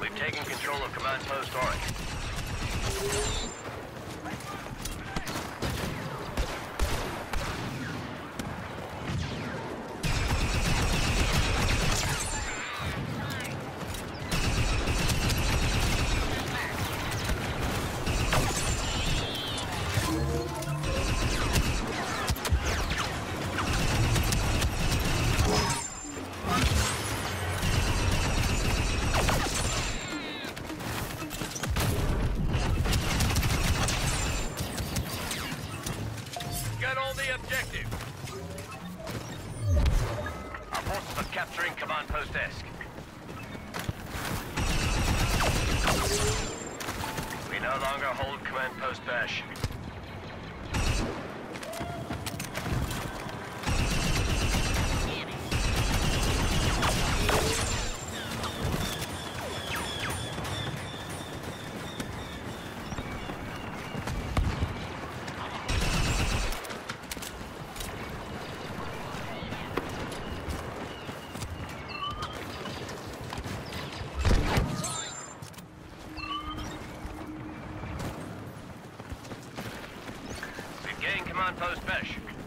We've taken control of Command Post Orange. The objective. Our forces are capturing Command Post Esk. We no longer hold Command Post Besh. Command Post Besh.